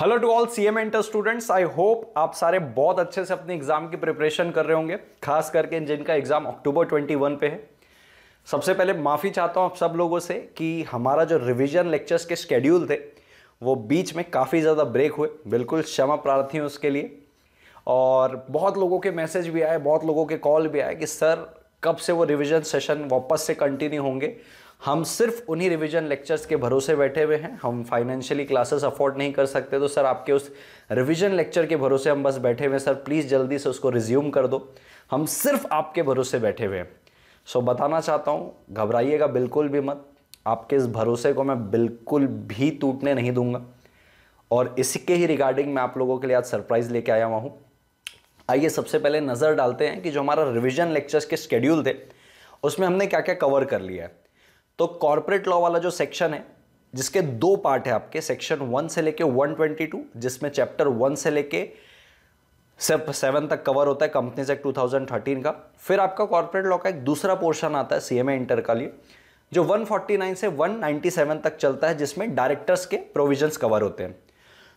Hello to all C M inter students I hope आप सारे बहुत अच्छे से अपने एग्ज़ाम की प्रिपरेशन कर रहे होंगे, खास करके जिनका एग्ज़ाम अक्टूबर 21 पे है। सबसे पहले माफ़ी चाहता हूँ आप सब लोगों से कि हमारा जो रिवीजन लेक्चर्स के शेड्यूल थे, वो बीच में काफ़ी ज़्यादा ब्रेक हुए। बिल्कुल क्षमा प्रार्थी हूँ उसके लिए। और बहुत लोगों के मैसेज भी आए, बहुत लोगों के कॉल भी आए कि, सर, कब से वो रिवीजन सेशन वापस से कंटिन्यू होंगे? हम सिर्फ़ उन्हीं रिवीजन लेक्चर्स के भरोसे बैठे हुए हैं। हम फाइनेंशियली क्लासेस अफोर्ड नहीं कर सकते। तो सर, आपके उस रिवीजन लेक्चर के भरोसे हम बस बैठे हुए हैं। सर प्लीज़ जल्दी से उसको रिज्यूम कर दो। हम सिर्फ़ आपके भरोसे बैठे हुए हैं। सो बताना चाहता हूँ, घबराइएगा बिल्कुल भी मत। आपके इस भरोसे को मैं बिल्कुल भी टूटने नहीं दूँगा। और इसके ही रिगार्डिंग मैं आप लोगों के लिए आज सरप्राइज़ लेके आया हुआ हूँ। आइए सबसे पहले नज़र डालते हैं कि जो हमारा रिवीजन लेक्चर्स के शेड्यूल थे, उसमें हमने क्या क्या कवर कर लिया है। तो कॉर्पोरेट लॉ वाला जो सेक्शन है जिसके दो पार्ट है आपके सेक्शन वन से लेके 122 जिसमें चैप्टर वन से लेके सिर्फ़ सेवन तक कवर होता है कंपनीज़ एक्ट 2013 का। फिर आपका कॉर्पोरेट लॉ का एक दूसरा पोर्शन आता है सीएमए इंटर का लिए जो 149 से 197 तक चलता है जिसमें डायरेक्टर्स के प्रोविजंस कवर होते हैं।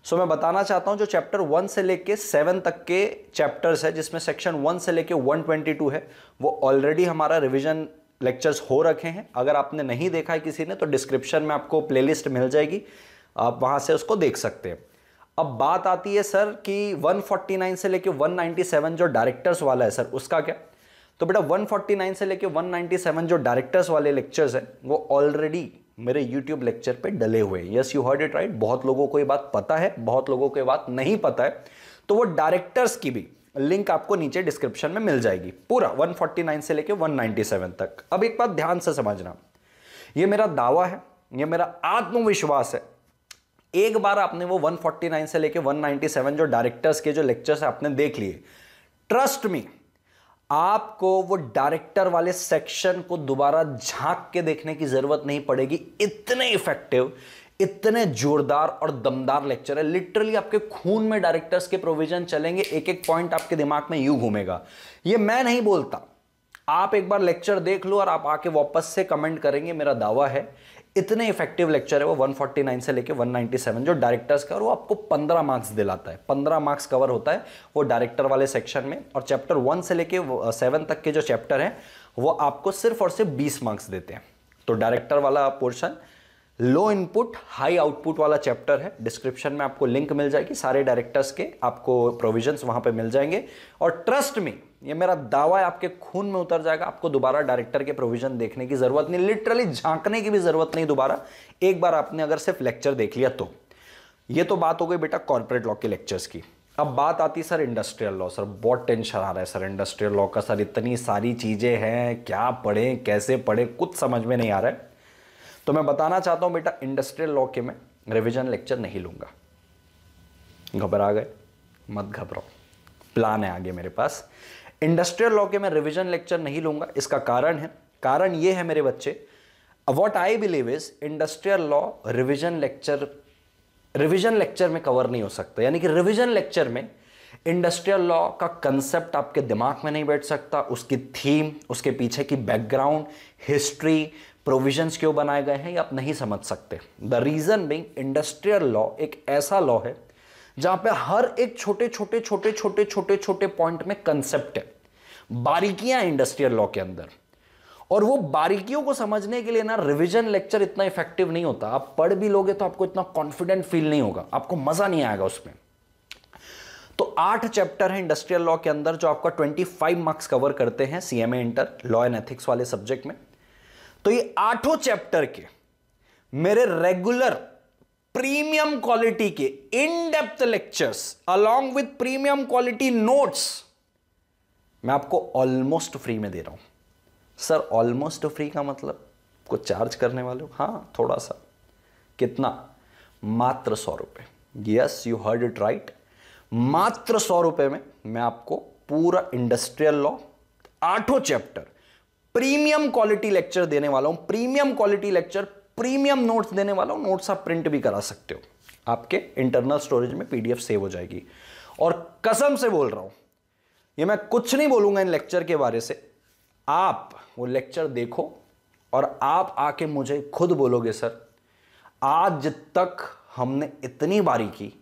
सो so, मैं बताना चाहता हूँ जो चैप्टर वन से लेके सेवन तक के चैप्टर्स है जिसमें सेक्शन वन से लेके 122 है वो ऑलरेडी हमारा रिवीजन लेक्चर्स हो रखे हैं। अगर आपने नहीं देखा है किसी ने तो डिस्क्रिप्शन में आपको प्लेलिस्ट मिल जाएगी। आप वहाँ से उसको देख सकते हैं। अब बात आती है सर कि 149 से लेके 197 जो डायरेक्टर्स वाला है सर, उसका क्या? तो बेटा 149 से लेके 197 जो डायरेक्टर्स वाले लेक्चर्स हैं, वो ऑलरेडी मेरे यूट्यूब लेक्चर पे डले हुए हैं। Yes you heard it right बहुत लोगों को ये बात पता है, बहुत लोगों को ये बात नहीं पता है। तो वो डायरेक्टर्स की भी लिंक आपको नीचे डिस्क्रिप्शन में मिल जाएगी। पूरा 149 से लेके 197 तक। अब एक बात ध्यान से समझना। ये मेरा दावा है, ये मेरा आत्मविश्वास है। एक बार आपने वो 149 से लेके 197 जो डायरेक्टर्स के जो लेक्चर्स आपने देख लिए ट्रस्ट मी आपको वो डायरेक्टर वाले सेक्शन को दोबारा झाँक के देखने की ज़रूरत नहीं पड़ेगी। इतने इफ़ेक्टिव इतने जोरदार और दमदार लेक्चर है। लिटरली आपके खून में डायरेक्टर्स के प्रोविज़न चलेंगे एक एक पॉइंट आपके दिमाग में यू घूमेगा। ये मैं नहीं बोलता। आप एक बार लेक्चर देख लो और आप आके वापस से कमेंट करेंगे, मेरा दावा है। इतने इफ़ेक्टिव लेक्चर है वो 149 से लेके 197 जो डायरेक्टर्स का, और वो आपको 15 मार्क्स दिलाता है। 15 मार्क्स कवर होता है वो डायरेक्टर वाले सेक्शन में, और चैप्टर वन से लेके सेवन तक के जो चैप्टर हैं, वो आपको सिर्फ़ और सिर्फ़ बीस मार्क्स देते हैं। तो डायरेक्टर वाला portion low input high output वाला चैप्टर है। डिस्क्रिप्शन में आपको लिंक मिल जाएगी। सारे डायरेक्टर्स के आपको प्रोविजंस वहाँ पे मिल जाएँगे। और ट्रस्ट में ये मेरा दावा है, आपके खून में उतर जाएगा। आपको दोबारा डायरेक्टर के प्रोविज़न देखने की ज़रूरत नहीं लिटरली झांकने की भी ज़रूरत नहीं दोबारा। एक बार आपने अगर सिर्फ़ लेक्चर देख लिया तो। ये तो बात हो गई बेटा कॉर्पोरेट लॉ के लेक्चर्स की। अब बात आती सर इंडस्ट्रियल लॉ सर बहुत टेंशन आ रहा है सर। इंडस्ट्रियल लॉ का सर इतनी सारी चीज़ें हैं, क्या पढ़े, कैसे पढ़े, कुछ समझ में नहीं आ रहा है। तो मैं बताना चाहता हूँ बेटा इंडस्ट्रियल लॉ के मैं रिविजन लेक्चर नहीं लूँगा। घबरा गए, मत घबराओ। प्लान है आगे मेरे पास। इंडस्ट्रियल लॉ के मैं रिविजन लेक्चर नहीं लूँगा, इसका कारण है, कारण ये है मेरे बच्चे what I believe is industrial law revision lecture revision lecture में कवर नहीं हो सकता। यानी कि रिविजन लेक्चर में इंडस्ट्रियल लॉ का कंसेप्ट आपके दिमाग में नहीं बैठ सकता, उसकी थीम उसके पीछे की बैकग्राउंड हिस्ट्री प्रोविजंस क्यों बनाए गए हैं, ये आप नहीं समझ सकते। The reason being industrial law एक ऐसा लॉ है, जहाँ पे हर एक छोटे छोटे छोटे छोटे छोटे छोटे पॉइंट में कंसेप्ट है। बारीकियाँ इंडस्ट्रियल लॉ के अंदर। और वो बारीकियों को समझने के लिए ना रिवीजन लेक्चर इतना इफ़ेक्टिव नहीं होता। आप पढ़ भी लोगे तो आपको इतना कॉन्फिडेंट फील नहीं होगा। आपको मज़ा नहीं आएगा उसमें। तो आठ चैप्टर है इंडस्ट्रियल लॉ के अंदर जो आपका 25 मार्क्स कवर करते हैं CMA inter law and ethics वाले सब्जेक्ट में। तो ये आठों चैप्टर के मेरे रेगुलर प्रीमियम क्वालिटी के in depth lectures along with premium quality notes मैं आपको ऑलमोस्ट फ्री में दे रहा हूँ। सर ऑलमोस्ट फ्री का मतलब कुछ चार्ज करने वाले हो? हाँ, थोड़ा सा। कितना? मात्र सौ रुपए। Yes you heard it right मात्र सौ रुपए में मैं आपको पूरा इंडस्ट्रियल लॉ आठों चैप्टर प्रीमियम क्वालिटी लेक्चर देने वाला हूँ, premium quality lecture, premium notes देने वाला हूँ, नोट्स आप प्रिंट भी करा सकते हो। आपके इंटरनल स्टोरेज में पीडीएफ सेव हो जाएगी। और कसम से बोल रहा हूँ, ये मैं कुछ नहीं बोलूँगा इन लेक्चर के बारे से। आप वो लेक्चर देखो और आप आके मुझे खुद बोलोगे, सर, आज तक हमने इतनी बारी की,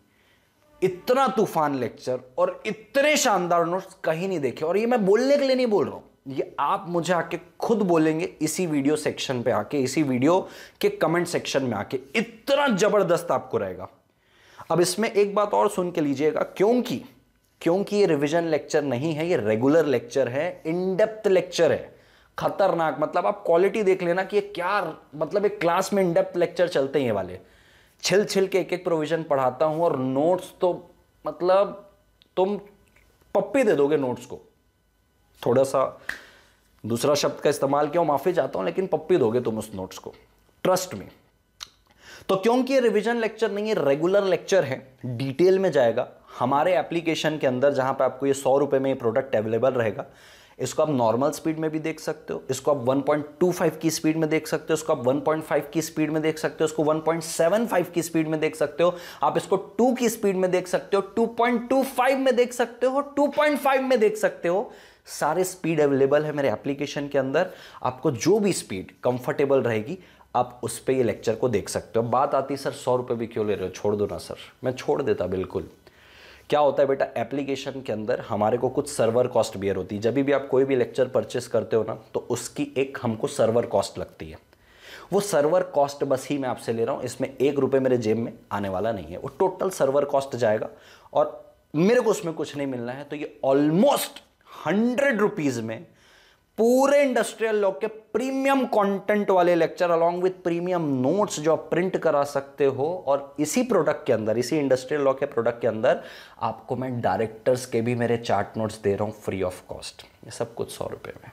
इतना तूफ़ान लेक्चर और इतने शानदार नोट्स कहीं नहीं देखे। और ये मैं बोलने के लिए नहीं बोल रहा हूँ। ये आप मुझे आके खुद बोलेंगे इसी वीडियो सेक्शन पे आके, इसी वीडियो के कमेंट सेक्शन में आके। इतना ज़बरदस्त आपको रहेगा। अब इसमें एक बात और सुन के लीजिएगा, क्योंकि क्योंकि ये रिवीजन लेक्चर नहीं है, ये रेगुलर लेक्चर है इनडेप्थ लेक्चर है। खतरनाक मतलब आप क्वालिटी देख लेना कि ये क्या मतलब एक क्लास में इनडेप्थ लेक्चर चलते हैं ये वाले। छिल छिल के एक एक प्रोविज़न पढ़ाता हूँ और नोट्स तो मतलब तुम पप्पी दे दोगे नोट्स को। थोड़ा सा दूसरा शब्द का इस्तेमाल किया माफ़ी चाहता हूँ, लेकिन पप्पी दोगे तुम उस नोट्स को। ट्रस्ट में तो क्योंकि ये रिवीजन लेक्चर नहीं है रेगुलर लेक्चर है डिटेल में जाएगा। हमारे एप्लीकेशन के अंदर जहाँ पे आपको ये सौ रुपए में ये प्रोडक्ट अवेलेबल रहेगा, इसको आप नॉर्मल स्पीड में भी देख सकते हो, इसको आप 1.25 की स्पीड में देख सकते हो, इसको आप 1.5 की स्पीड में देख सकते हो, इसको 1.75 की स्पीड में देख सकते हो, आप इसको 2 की स्पीड में देख सकते हो 2.25 में देख सकते हो 2.5 में देख सकते हो। सारे स्पीड अवेलेबल है मेरे एप्लीकेशन के अंदर। आपको जो भी स्पीड कंफर्टेबल रहेगी, आप उस पर ये लेक्चर को देख सकते हो। बात आती है, सर, सौ रुपये भी क्यों ले रहे हो? छोड़ दो ना, सर। मैं छोड़ देता, बिल्कुल। क्या होता है बेटा एप्लीकेशन के अंदर हमारे को कुछ सर्वर कॉस्ट बियर होती है। जब भी आप कोई भी लेक्चर परचेस करते हो ना तो उसकी एक हमको सर्वर कॉस्ट लगती है। वो सर्वर कॉस्ट बस ही मैं आपसे ले रहा हूँ, इसमें एक रुपये मेरे जेब में आने वाला नहीं है। वो टोटल सर्वर कॉस्ट जाएगा और मेरे को उसमें कुछ नहीं मिलना है तो ये ऑलमोस्ट हंड्रेड रुपीज़ में पूरे इंडस्ट्रियल लॉ के प्रीमियम कंटेंट वाले lecture along with premium notes जो आप प्रिंट करा सकते हो और इसी प्रोडक्ट के अंदर, इसी इंडस्ट्रियल लॉ के प्रोडक्ट के अंदर आपको मैं डायरेक्टर्स के भी मेरे चार्ट नोट्स दे रहा हूँ फ्री ऑफ़ कॉस्ट ये सब कुछ सौ रुपये में।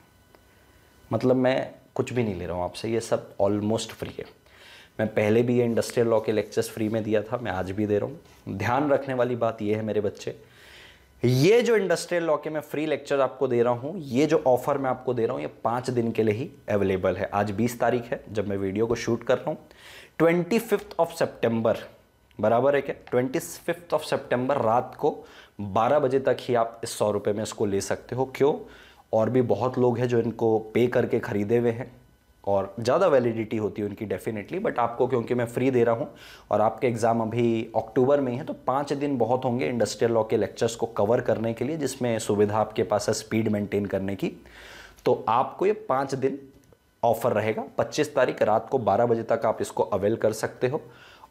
मतलब मैं कुछ भी नहीं ले रहा हूँ आपसे, ये सब ऑलमोस्ट फ्री है। मैं पहले भी ये इंडस्ट्रियल लॉ के लेक्चर्स फ्री में दिया था, मैं आज भी दे रहा हूँ। ध्यान रखने वाली बात यह है मेरे बच्चे ये जो इंडस्ट्रियल लॉ के मैं फ्री लेक्चर आपको दे रहा हूँ, ये जो ऑफ़र मैं आपको दे रहा हूँ, ये पाँच दिन के लिए ही अवेलेबल है। आज 20 तारीख है, जब मैं वीडियो को शूट कर रहा हूँ। ट्वेंटी फिफ्थ ऑफ़ सेप्टेम्बर बराबर है क्या? ट्वेंटी फिफ्थ ऑफ़ सेप्टेम्बर रात को 12 बजे तक ही आप इस सौ रुपये में इसको ले सकते हो। क्यों? और भी बहुत लोग हैं जो इनको पे करके ख़रीदे हुए हैं। और ज़्यादा वैलिडिटी होती है उनकी डेफिनेटली बट आपको क्योंकि मैं फ्री दे रहा हूँ और आपके एग्ज़ाम अभी अक्टूबर में ही है तो पाँच दिन बहुत होंगे इंडस्ट्रियल लॉ के लेक्चर्स को कवर करने के लिए, जिसमें सुविधा आपके पास है स्पीड मेंटेन करने की। तो आपको ये पाँच दिन ऑफ़र रहेगा। 25 तारीख रात को 12 बजे तक आप इसको अवेल कर सकते हो।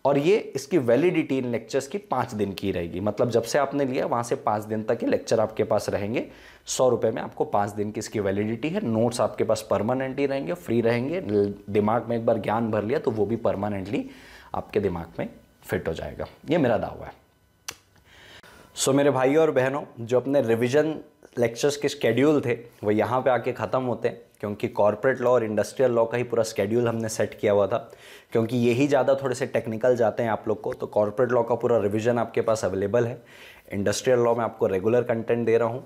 और ये इसकी वैलिडिटी इन लेक्चर्स की पाँच दिन की रहेगी। मतलब जब से आपने लिया, वहाँ से पाँच दिन तक ये लेक्चर आपके पास रहेंगे। सौ रुपये में आपको पाँच दिन की इसकी वैलिडिटी है। नोट्स आपके पास परमानेंटली रहेंगे फ्री रहेंगे। दिमाग में एक बार ज्ञान भर लिया तो वो भी परमानेंटली आपके दिमाग में फिट हो जाएगा। ये मेरा दावा है। सो मेरे भाइयों और बहनों, जो अपने रिविजन लेक्चर्स के स्केड्यूल थे, वो यहाँ पे आके ख़त्म होते हैं। क्योंकि कॉरपोरेट लॉ और इंडस्ट्रियल लॉ का ही पूरा स्केड्यूल हमने सेट किया हुआ था। क्योंकि यही ज़्यादा थोड़े से टेक्निकल जाते हैं आप लोग को तो कॉरपोरेट लॉ का पूरा रिविजन आपके पास अवेलेबल है। इंडस्ट्रियल लॉ में आपको रेगुलर कंटेंट दे रहा हूँ।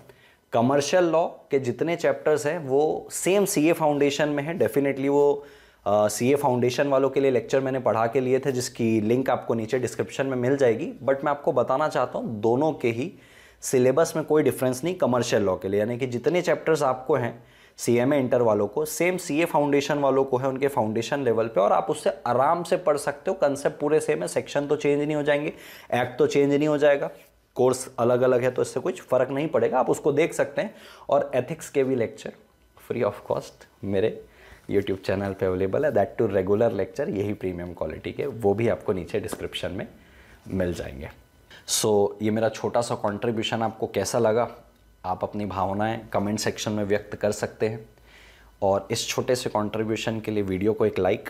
कमर्शियल लॉ के जितने चैप्टर्स हैं, वो सेम सीए फाउंडेशन में है। डेफिनेटली वो सी ए फाउंडेशन वालों के लिए लेक्चर मैंने पढ़ा के लिए थे, जिसकी लिंक आपको नीचे डिस्क्रिप्शन में मिल जाएगी। बट मैं आपको बताना चाहता हूँ, दोनों के ही सिलेबस में कोई डिफरेंस नहीं कमर्शियल लॉ के लिए। यानी कि जितने चैप्टर्स आपको हैं सी एम इंटर वालों को सेम सी ए फाउंडेशन वालों को है उनके फाउंडेशन लेवल पे और आप उससे आराम से पढ़ सकते हो। कंसेप्ट पूरे सेम है सेक्शन तो चेंज नहीं हो जाएँगे एक्ट तो चेंज नहीं हो जाएगा। कोर्स अलग अलग है तो इससे कुछ फ़र्क नहीं पड़ेगा। आप उसको देख सकते हैं और एथिक्स के भी लेक्चर फ्री ऑफ़ कॉस्ट मेरे यूट्यूब चैनल पे अवेलेबल है। दैट टू रेगुलर लेक्चर यही प्रीमियम क्वालिटी के वो भी आपको नीचे डिस्क्रिप्शन में मिल जाएँगे। सो so, ये मेरा छोटा सा कॉन्ट्रीब्यूशन आपको कैसा लगा? आप अपनी भावनाएँ कमेंट सेक्शन में व्यक्त कर सकते हैं। और इस छोटे से कंट्रीब्यूशन के लिए वीडियो को एक लाइक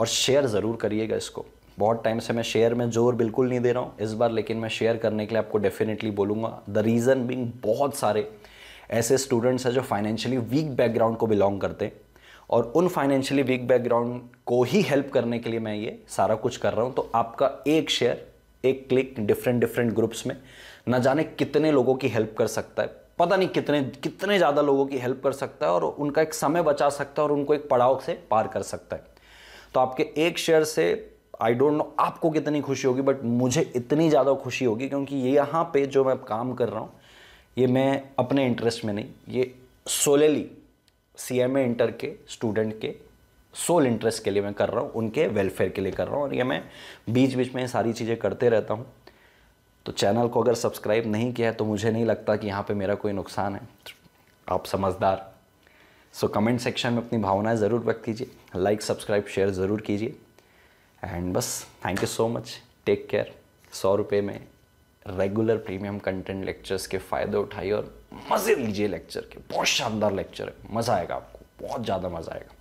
और शेयर ज़रूर करिएगा इसको। बहुत टाइम से मैं शेयर में ज़ोर बिल्कुल नहीं दे रहा हूँ। इस बार लेकिन मैं शेयर करने के लिए आपको डेफिनेटली बोलूँगा। द रीज़न बिंग बहुत सारे ऐसे स्टूडेंट्स हैं जो फाइनेंशियली वीक बैकग्राउंड को बिलोंग करते हैं। और उन फाइनेंशियली वीक बैकग्राउंड को ही हेल्प करने के लिए मैं ये सारा कुछ कर रहा हूँ। तो आपका एक शेयर एक क्लिक डिफरेंट डिफरेंट ग्रुप्स में न जाने कितने लोगों की हेल्प कर सकता है। पता नहीं कितने कितने ज़्यादा लोगों की हेल्प कर सकता है और उनका एक समय बचा सकता है और उनको एक पड़ाव से पार कर सकता है। तो आपके एक शेयर से आई डोंट नो आपको कितनी खुशी होगी बट मुझे इतनी ज़्यादा खुशी होगी क्योंकि ये यहाँ पे जो मैं काम कर रहा हूँ, ये मैं अपने इंटरेस्ट में नहीं, ये सोलेली सी एम इंटर के स्टूडेंट के सोल इंटरेस्ट के लिए मैं कर रहा हूँ, उनके वेलफेयर के लिए कर रहा हूँ और ये मैं बीच बीच में सारी चीज़ें करते रहता हूँ। तो चैनल को अगर सब्सक्राइब नहीं किया है तो मुझे नहीं लगता कि यहाँ पे मेरा कोई नुकसान है। आप समझदार। सो कमेंट सेक्शन में अपनी भावनाएँ ज़रूर व्यक्त कीजिए। लाइक सब्सक्राइब शेयर ज़रूर कीजिए। एंड बस thank you so much take care सौ रुपये में रेगुलर प्रीमियम कंटेंट लेक्चर्स के फ़ायदे उठाइए और मज़े लीजिए लेक्चर के। बहुत शानदार लेक्चर है। मज़ा आएगा आपको। बहुत ज़्यादा मज़ा आएगा।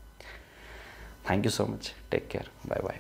Thank you so much take care bye bye